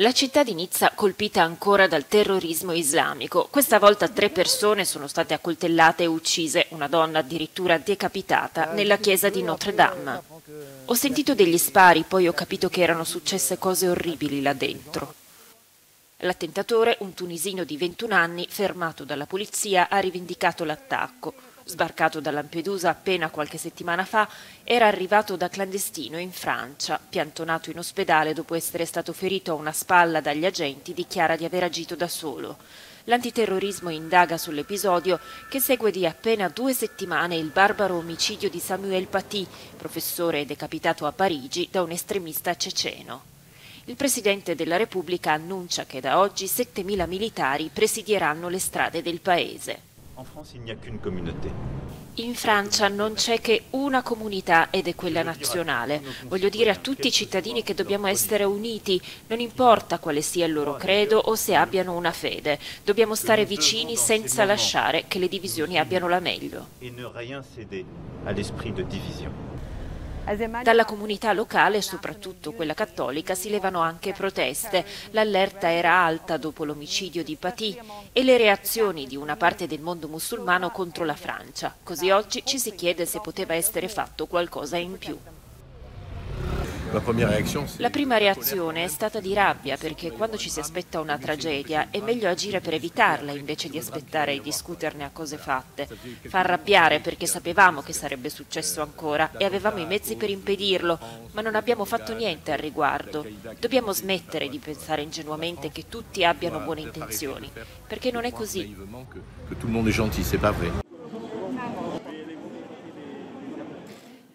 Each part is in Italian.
La città di Nizza colpita ancora dal terrorismo islamico. Questa volta tre persone sono state accoltellate e uccise, una donna addirittura decapitata, nella chiesa di Notre Dame. Ho sentito degli spari, poi ho capito che erano successe cose orribili là dentro. L'attentatore, un tunisino di 21 anni, fermato dalla polizia, ha rivendicato l'attacco. Sbarcato da Lampedusa appena qualche settimana fa, era arrivato da clandestino in Francia. Piantonato in ospedale dopo essere stato ferito a una spalla dagli agenti, dichiara di aver agito da solo. L'antiterrorismo indaga sull'episodio che segue di appena due settimane il barbaro omicidio di Samuel Paty, professore decapitato a Parigi da un estremista ceceno. Il Presidente della Repubblica annuncia che da oggi 7.000 militari presidieranno le strade del paese. In Francia non c'è che una comunità ed è quella nazionale. Voglio dire a tutti i cittadini che dobbiamo essere uniti, non importa quale sia il loro credo o se abbiano una fede. Dobbiamo stare vicini senza lasciare che le divisioni abbiano la meglio. Dalla comunità locale, soprattutto quella cattolica, si levano anche proteste. L'allerta era alta dopo l'omicidio di Paty e le reazioni di una parte del mondo musulmano contro la Francia. Così oggi ci si chiede se poteva essere fatto qualcosa in più. La prima reazione è stata di rabbia perché quando ci si aspetta una tragedia è meglio agire per evitarla invece di aspettare e discuterne a cose fatte. Fa arrabbiare perché sapevamo che sarebbe successo ancora e avevamo i mezzi per impedirlo, ma non abbiamo fatto niente al riguardo. Dobbiamo smettere di pensare ingenuamente che tutti abbiano buone intenzioni, perché non è così.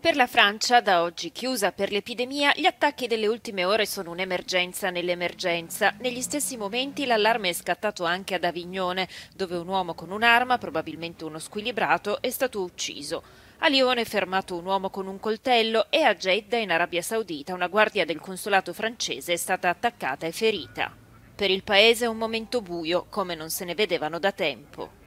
Per la Francia, da oggi chiusa per l'epidemia, gli attacchi delle ultime ore sono un'emergenza nell'emergenza. Negli stessi momenti l'allarme è scattato anche ad Avignone, dove un uomo con un'arma, probabilmente uno squilibrato, è stato ucciso. A Lione è fermato un uomo con un coltello e a Jeddah, in Arabia Saudita, una guardia del consolato francese è stata attaccata e ferita. Per il paese è un momento buio, come non se ne vedevano da tempo.